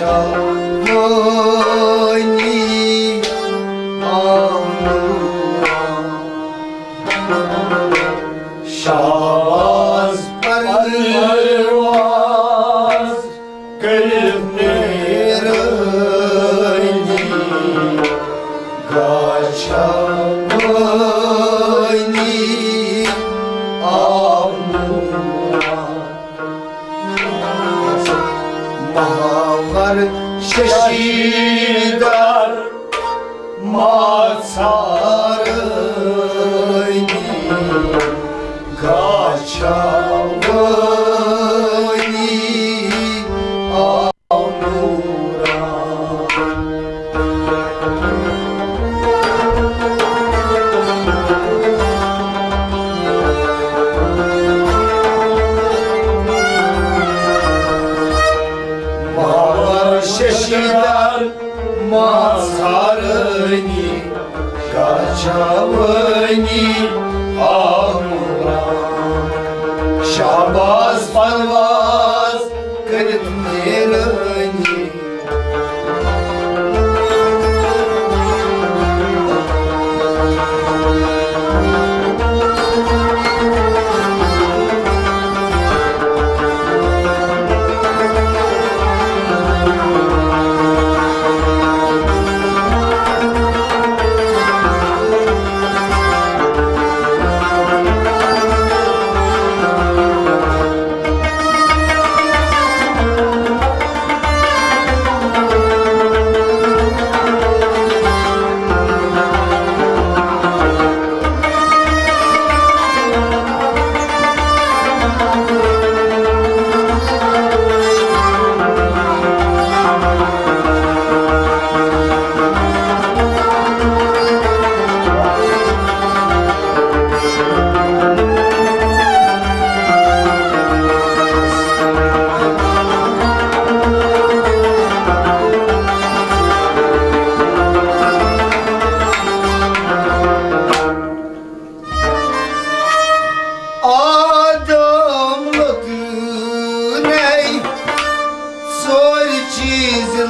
show. Şahbaz Parvaz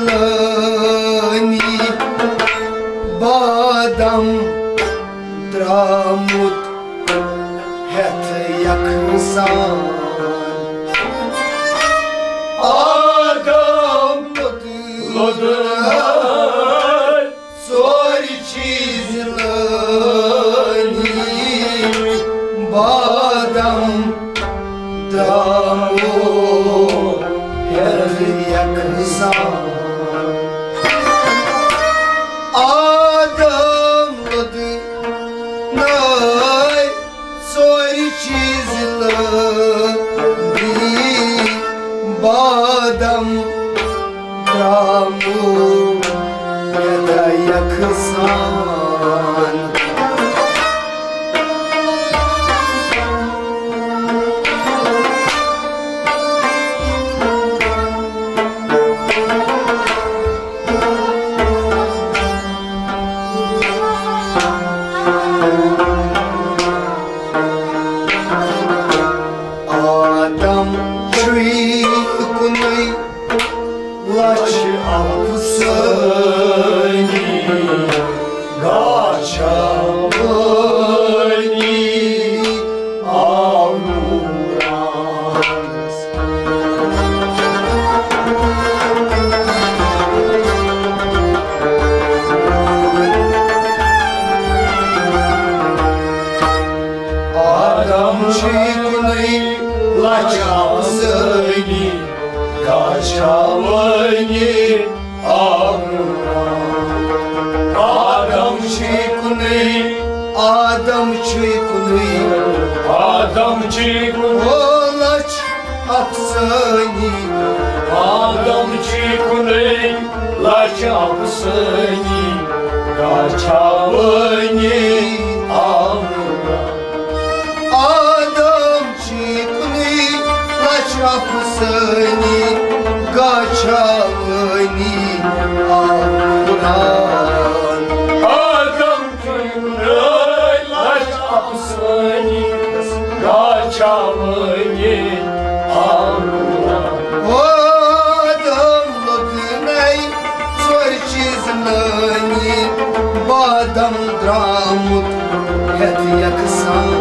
Allah Mahmud hediye kısa.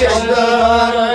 yaşlar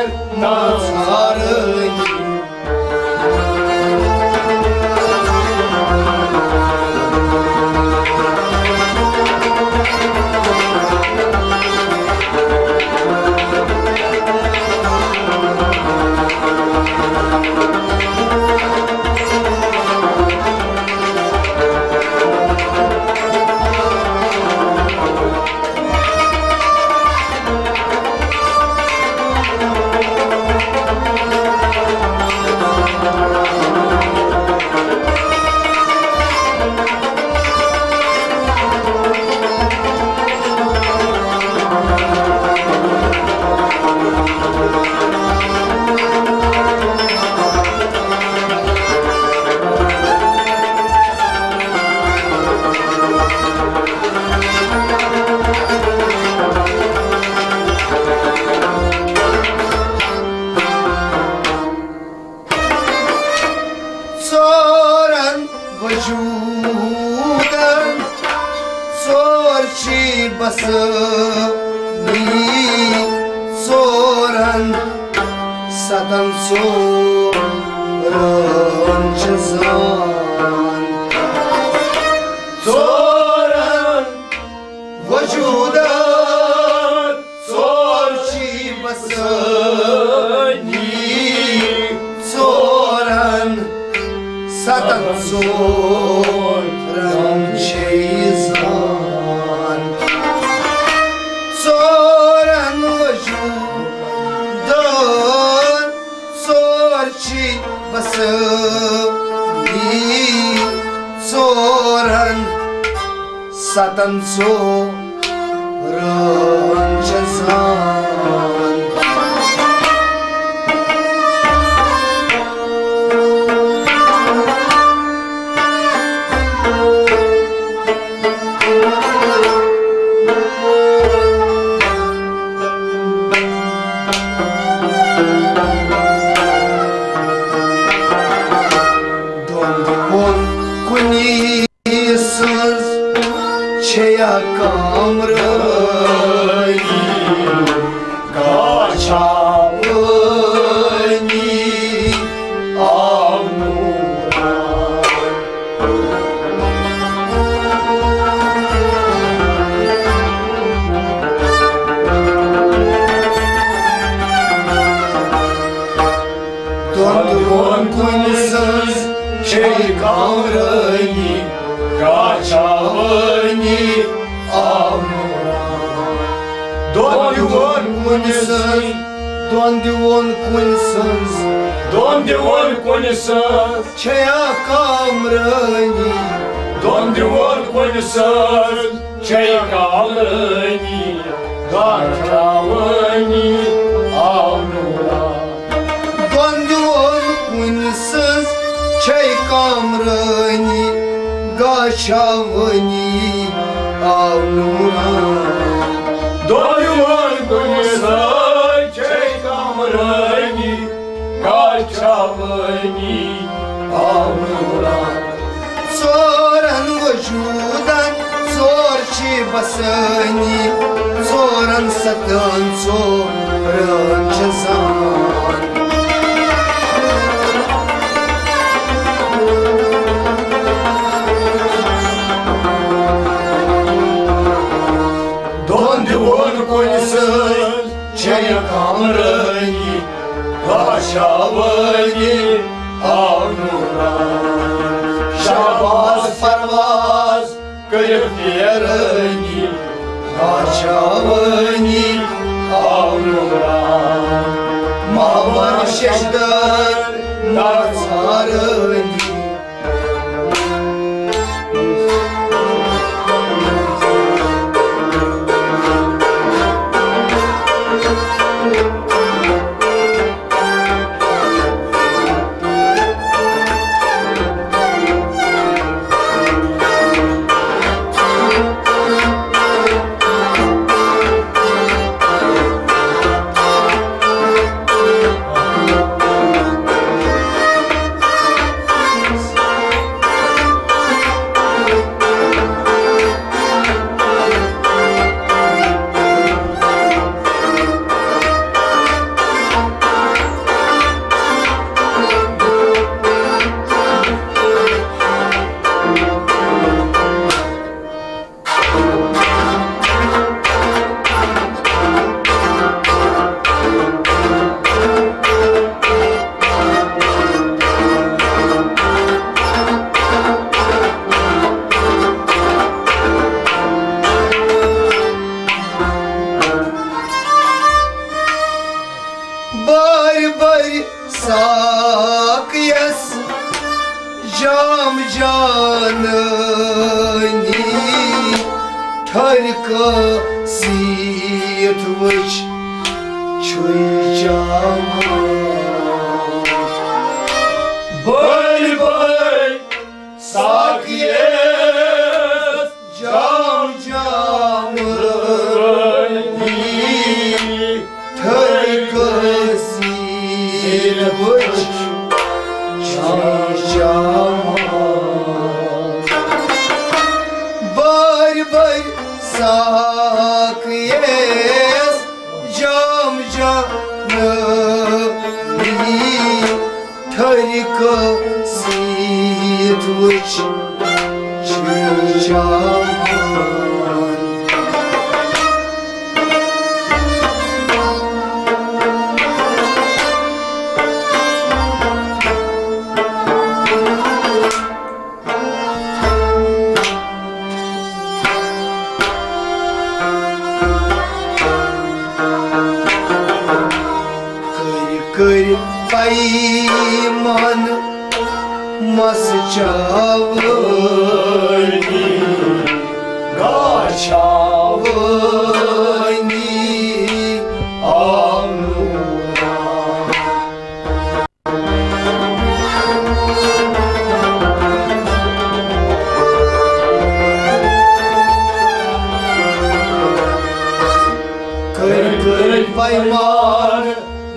камрани, гачавани, авнура. Дойванку не сачай камрани, гачавани, авнура. Соран вожудан, сорчи басани, соран сатан, соран часан. kamrıngi Kaşavıngi Avnura Şabaz parmaz Kırıp yeringi Kaşavıngi Avnura Mavar şeşdir Nazarıngi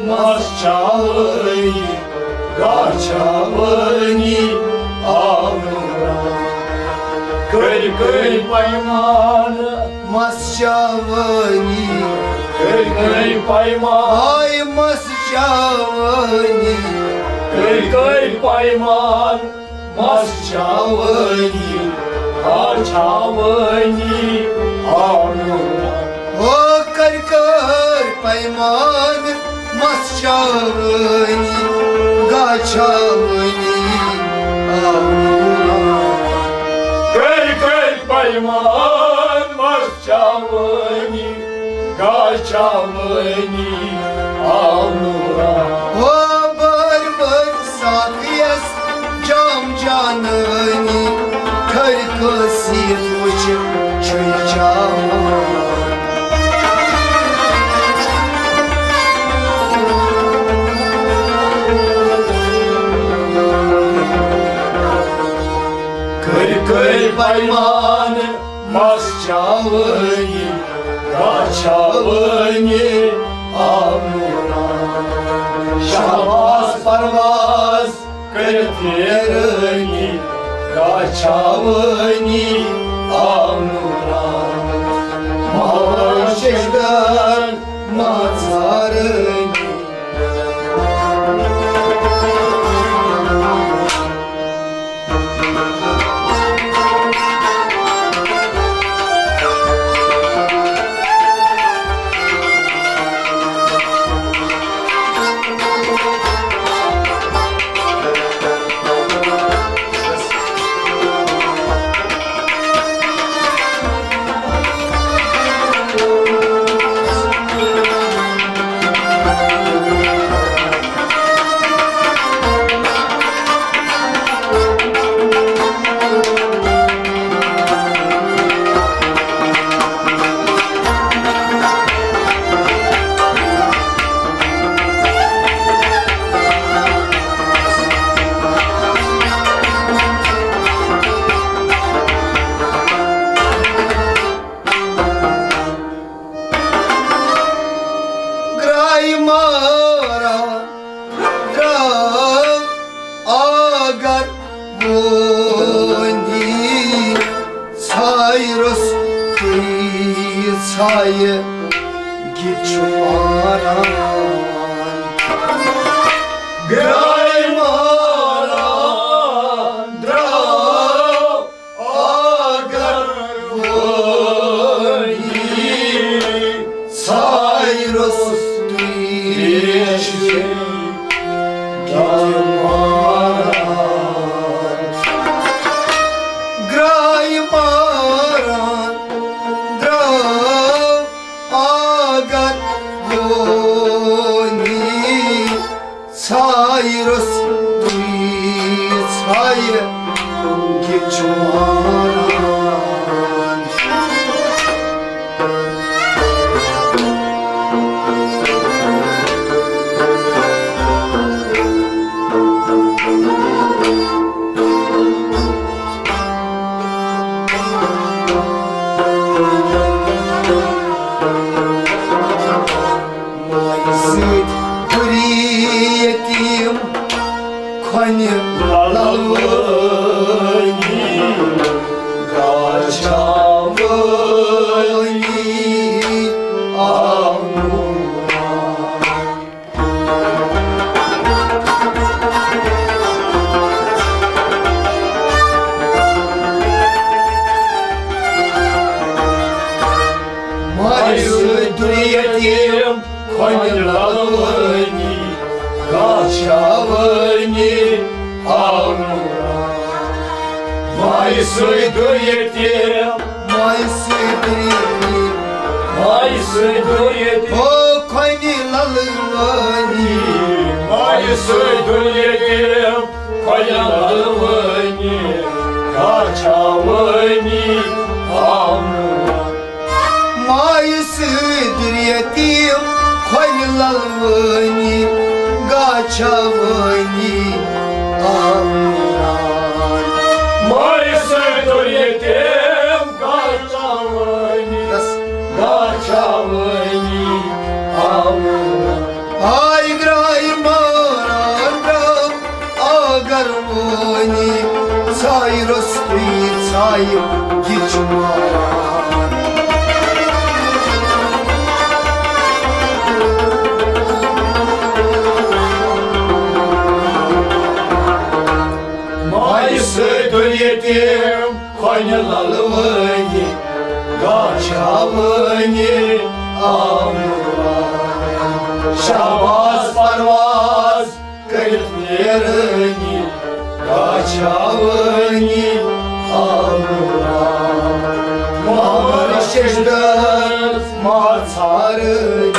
Masceavăni, gaceavăni amura. Cări, cări, paimană, Mas çavani cări, cări, paimană, Ay mas çavani cări, cări, paimană, masceavăni, gaceavăni amura. O kır kır payman Mas çavani Gaçavani Avuna cări, paiman, masceavăni, gaceavăni amura. O bar bar sakyes Cam canani Kır kısır uçup Çuyacağım cări, paimană, masceavăni, gaceavăni amura. Șabas, parvaz, cări fierăni, gaceavăni amura. Mağaşeşten mazarını Git çumaran Graj gittim Kaynalalımı git Kaçamı Şabaz parmaz Kayıtları git Kaçamı git Amurlar Mamır şişdir Mazarı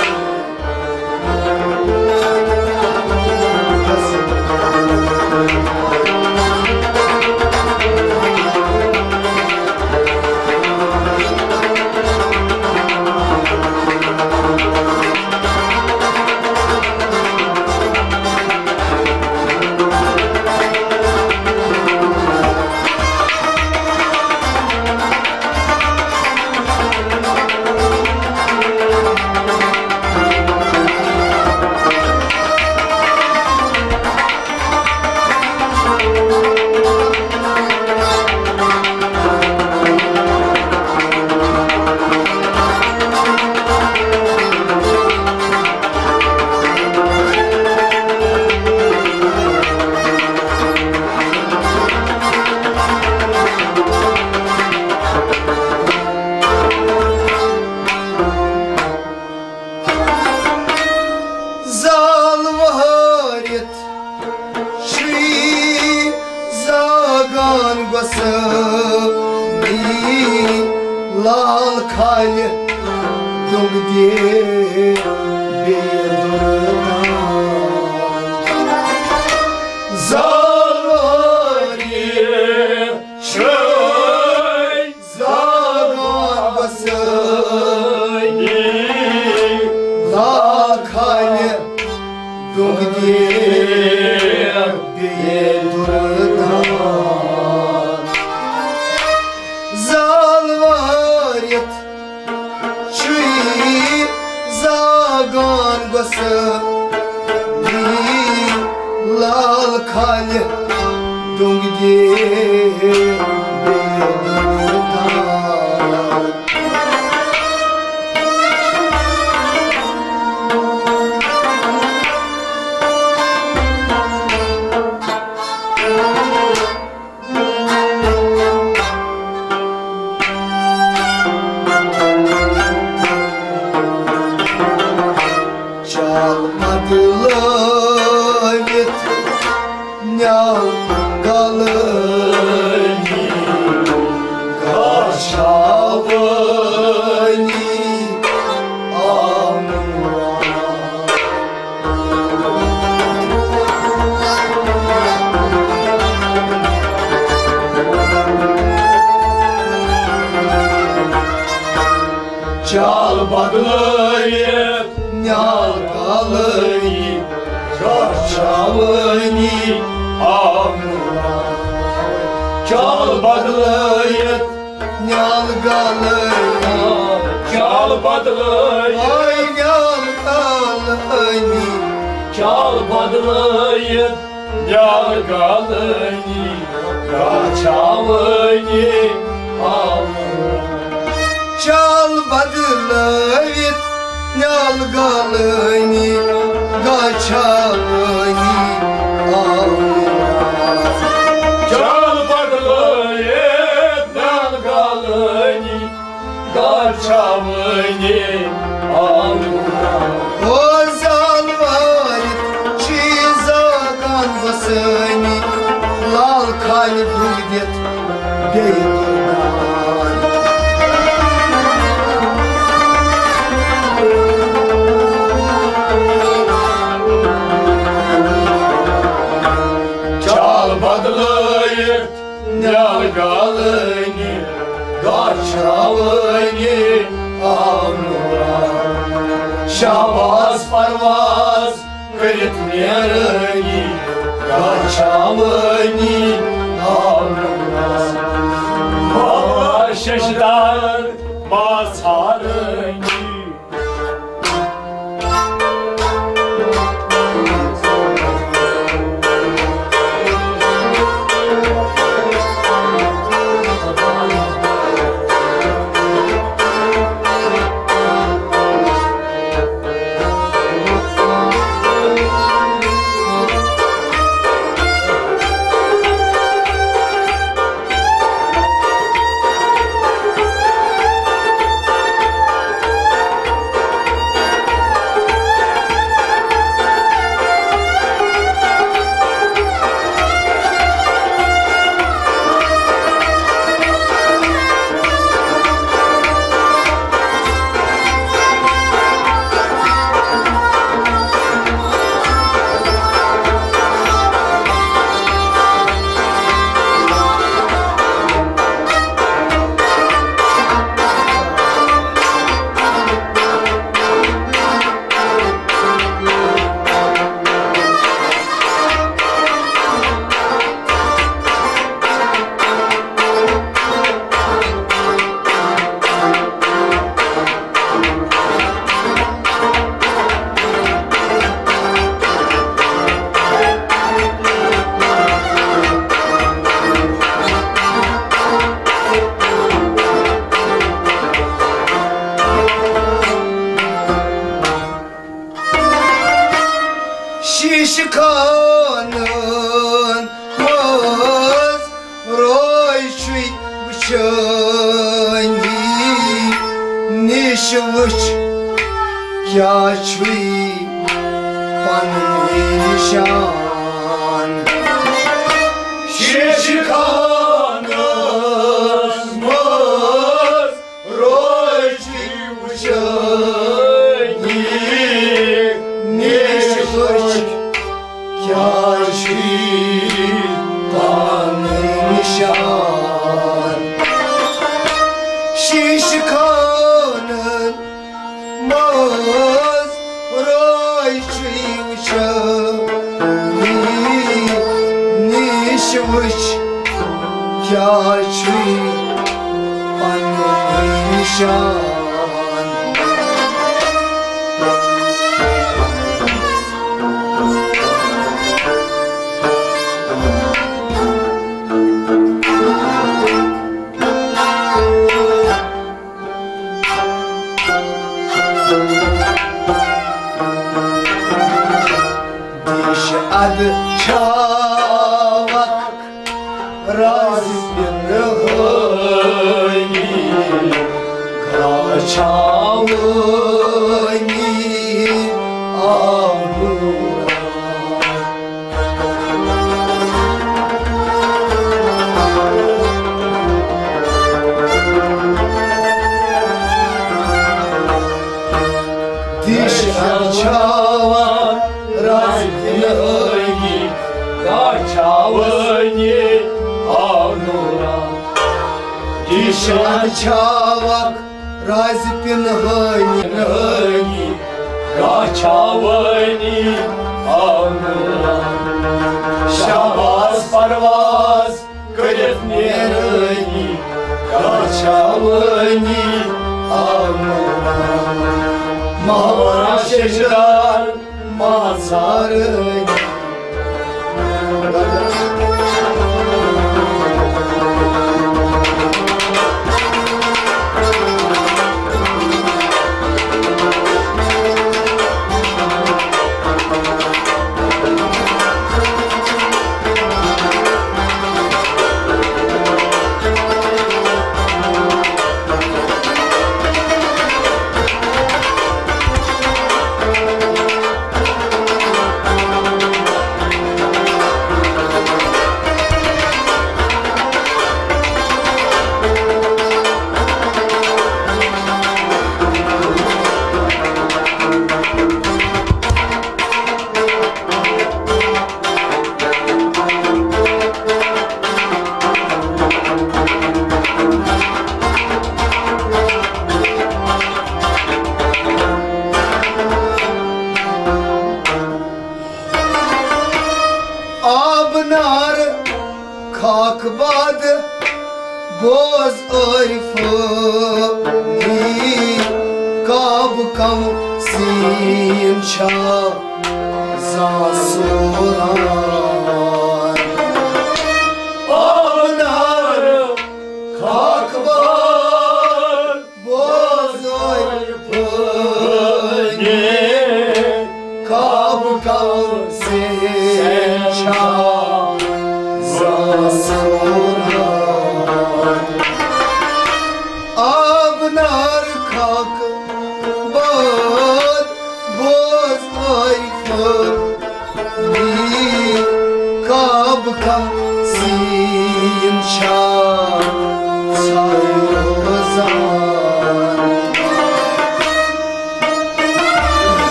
Yalgalını Kaçavını Alnına O zalvayıt Çiza kanvasını Lal kalbüdet Beydirdan Çalmadlayıp Yalgalını Kaçavını Alnına Şabaz parvaz Kırıtmayanı Kaçavını Alnına Baba şeşdan 换理想，试试看。Kyaçvi Panişan Diş Kaçavak Razipin hani hani Kaçavani Amran Şabaz parvaz Kırıp nerani Kaçavani Amran Mavra şejdar Mazarani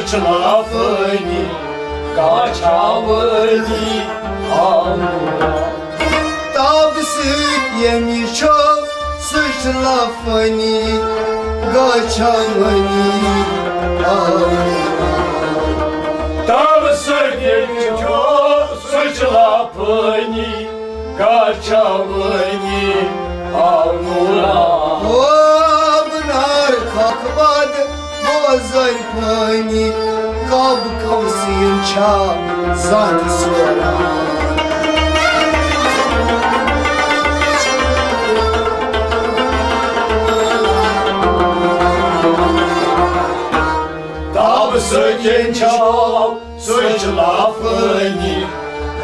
Sıçla fani Kaçavani Tabsıt yemiş çok sıç lafını Kaçamani Tabısı çok Sıçla fani Kaçavani bozar pani Kab kavsiyin ça zat soran Tabısı çok Sıçla fani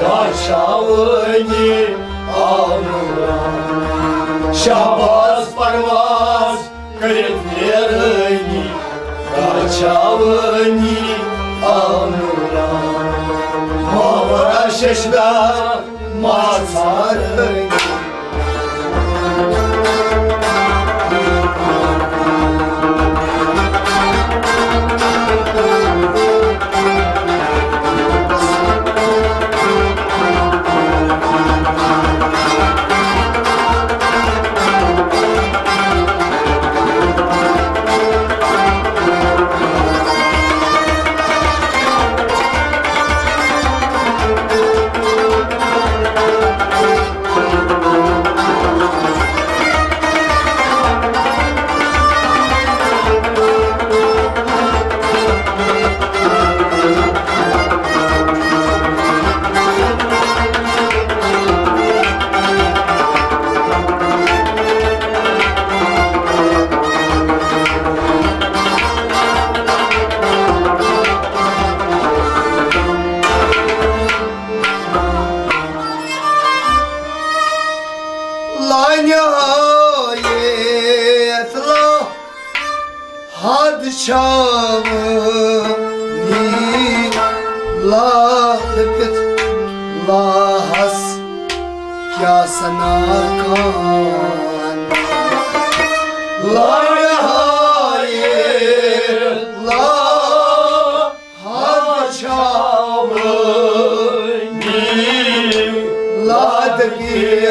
Kaçavani Avnura Şahbaz parvaz Kretlerini Kaçavani Avnura Mavra şeşda Mazarı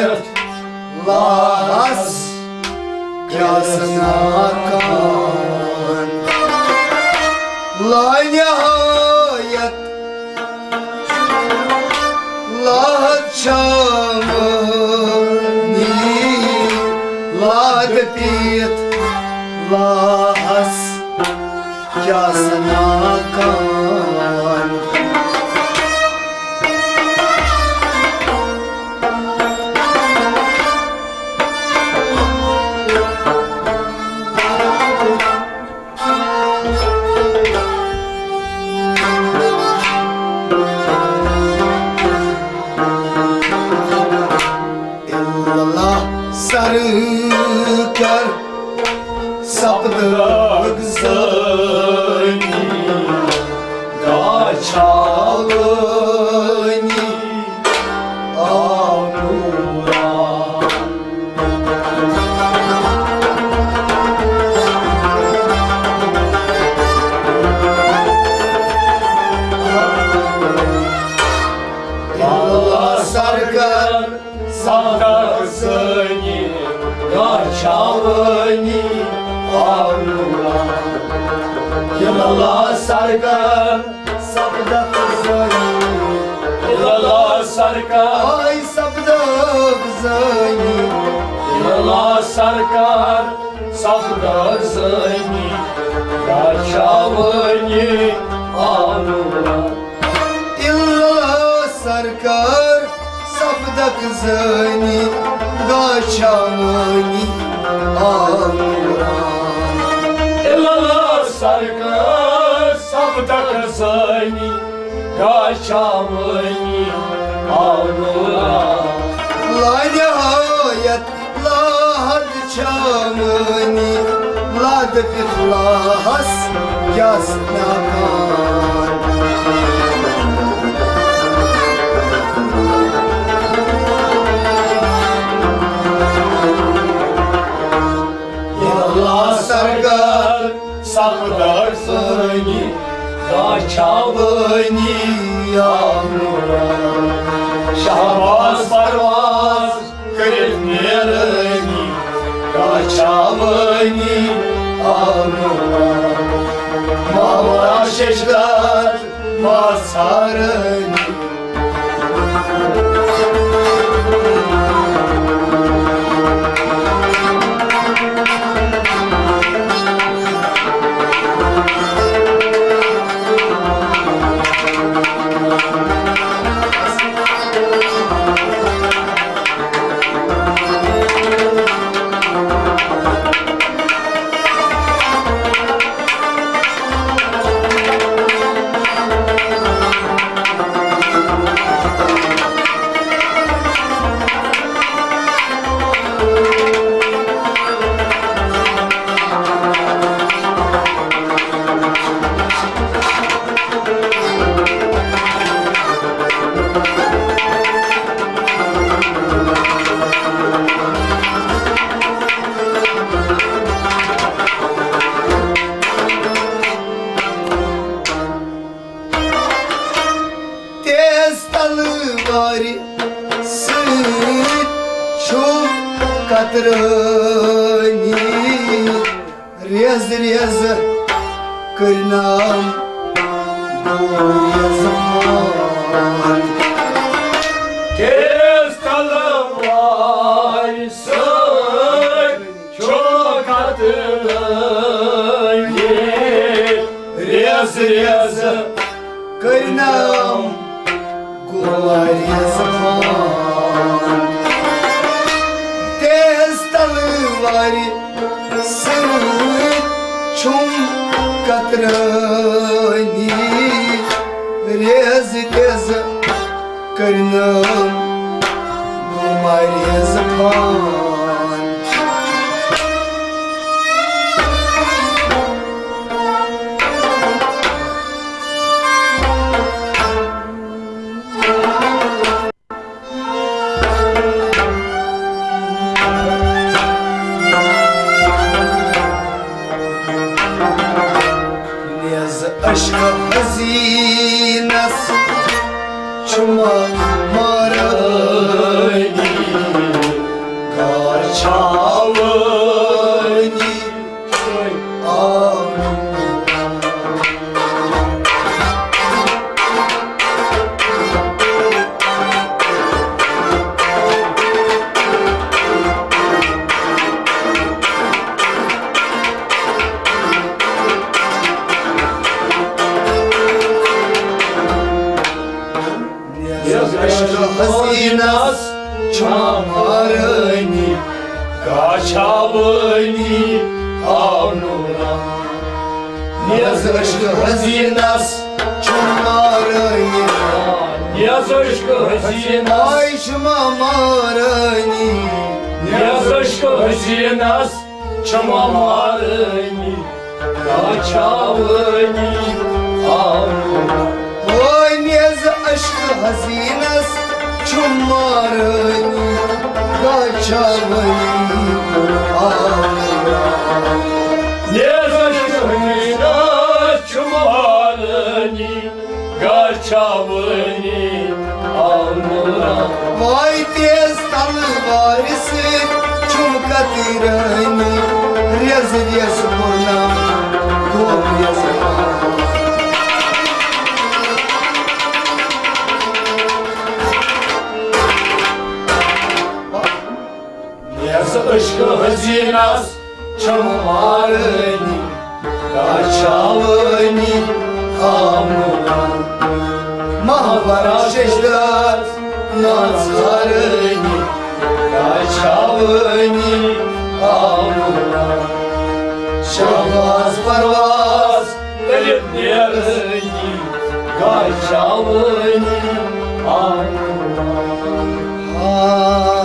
tıpıt La has Kya sana kan La nihayet. La çamını La tıpıt La has. Kya ni Allah Ilallah sarkar sabda kuzani Ilallah sarkar. Ay sabda kuzani Ilallah sarkar sabda kuzani Yaşamını anılar. İllallah sarkar sabda kuzani Yaşamını anuran Yılala sarkar, safda zıni, Gачалыни, Аура. La nihayet la had Saklar seni Kaçavını yağmura. Şahbaz parvaz kırıknerini Kaçavını yağmura Mavra şeşler masarını Rez Kırnam Bu zaman Tez talıvari Sıt Çok katrani Rez Kırnam Bu zaman aşkı hazinas Ay çmamarani Niyaz aşkı hazinas Çamamarani Kaçavani avnuna Oy niyaz aşkı avnuna Vay tez talı varisi Çum katirani Riyaz riyaz burnam Kum riyaz Niyaz aşkı hazinas Çamamarani Kaçavani avnuna Mahvara şeşdat Nazarani Kaçavani avnuna Şahbaz parvaz Elif niyazini Kaçavani avnuna Ah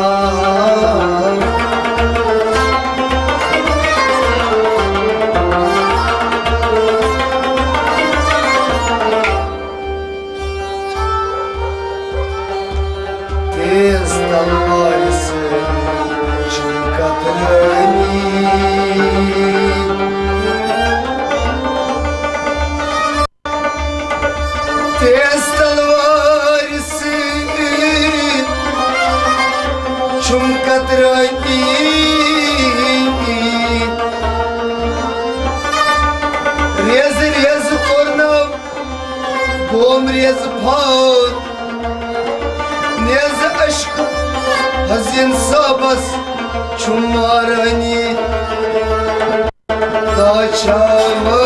Çumarani Daçamani